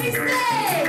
Happy birthday!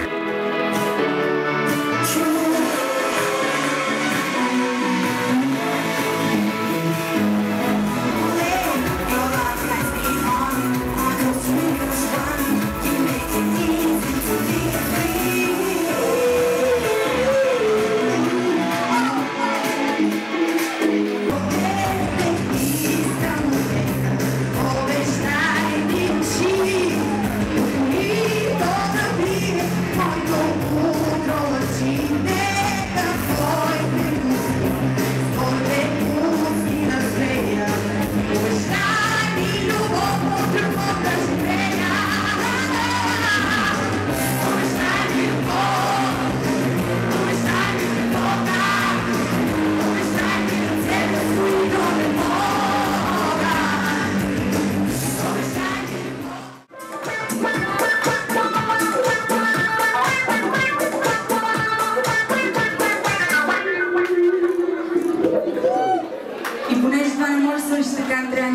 Ktoś Kandra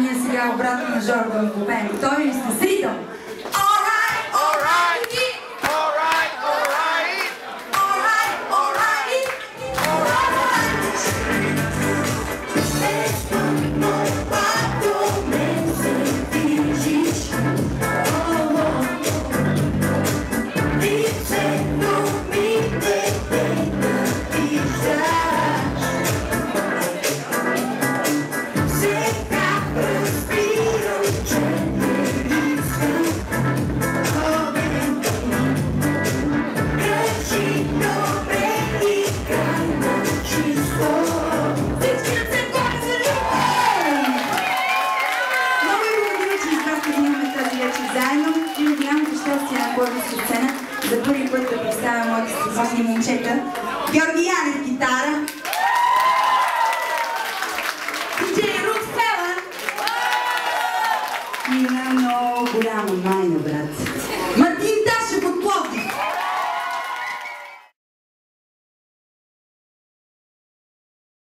Alright, alright, alright, alright, alright, alright, alright. Българска сцена за първи път да представя моите страхотни момчета. Георги Янев гитара. Диджей Рукселън. И една много голяма майна, брат.